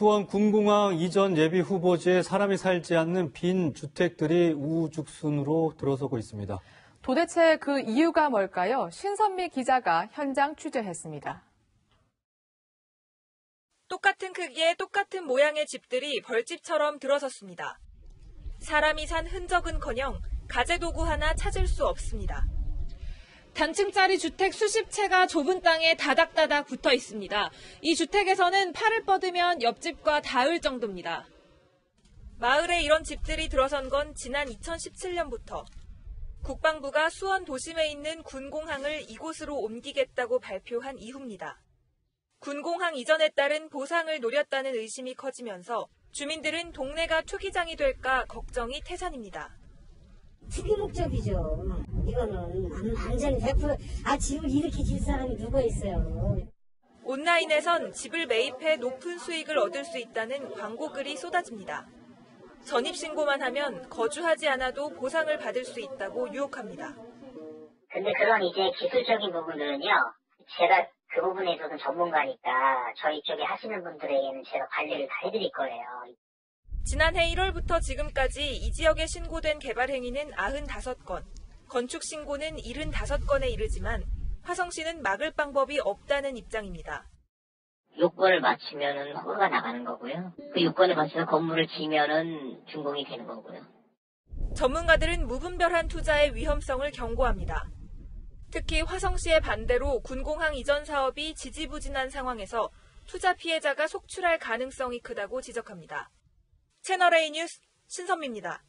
수원 군공항 이전 예비 후보지에 사람이 살지 않는 빈 주택들이 우후죽순으로 들어서고 있습니다. 도대체 그 이유가 뭘까요? 신선미 기자가 현장 취재했습니다. 똑같은 크기의 똑같은 모양의 집들이 벌집처럼 들어섰습니다. 사람이 산 흔적은커녕 가재도구 하나 찾을 수 없습니다. 단층짜리 주택 수십 채가 좁은 땅에 다닥다닥 붙어 있습니다. 이 주택에서는 팔을 뻗으면 옆집과 닿을 정도입니다. 마을에 이런 집들이 들어선 건 지난 2017년부터 국방부가 수원 도심에 있는 군공항을 이곳으로 옮기겠다고 발표한 이후입니다. 군공항 이전에 따른 보상을 노렸다는 의심이 커지면서 주민들은 동네가 투기장이 될까 걱정이 태산입니다. 투기 목적이죠. 이거는 완전히 100%, 아, 집을 이렇게 질 사람이 누가 있어요. 온라인에선 집을 매입해 높은 수익을 얻을 수 있다는 광고 글이 쏟아집니다. 전입신고만 하면 거주하지 않아도 보상을 받을 수 있다고 유혹합니다. 근데 그런 이제 기술적인 부분들은요, 제가 그 부분에 있어서 전문가니까 저희 쪽에 하시는 분들에게는 제가 관리를 다 해드릴 거예요. 지난해 1월부터 지금까지 이 지역에 신고된 개발 행위는 95건, 건축 신고는 75건에 이르지만 화성시는 막을 방법이 없다는 입장입니다. 요건을 맞추면은 허가가 나가는 거고요. 그 요건을 맞춰서 건물을 지면은 준공이 되는 거고요. 전문가들은 무분별한 투자의 위험성을 경고합니다. 특히 화성시의 반대로 군공항 이전 사업이 지지부진한 상황에서 투자 피해자가 속출할 가능성이 크다고 지적합니다. 채널A 뉴스 신선미입니다.